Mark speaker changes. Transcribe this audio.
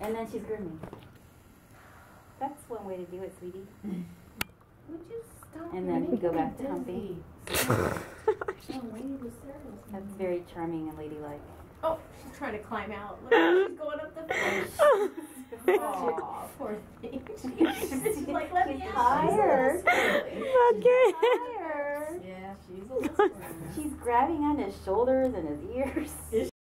Speaker 1: And then she's grooming. That's one way to do it, sweetie.
Speaker 2: Would you stop?
Speaker 1: And then we go back to humping. That's very charming and ladylike.
Speaker 2: Oh, she's trying to climb out. Look, she's going up the fence. Aw, poor thing. She's like, let me out.
Speaker 3: Okay.
Speaker 1: Tired.
Speaker 2: Yeah, she's a little.
Speaker 1: She's grabbing on his shoulders and his ears.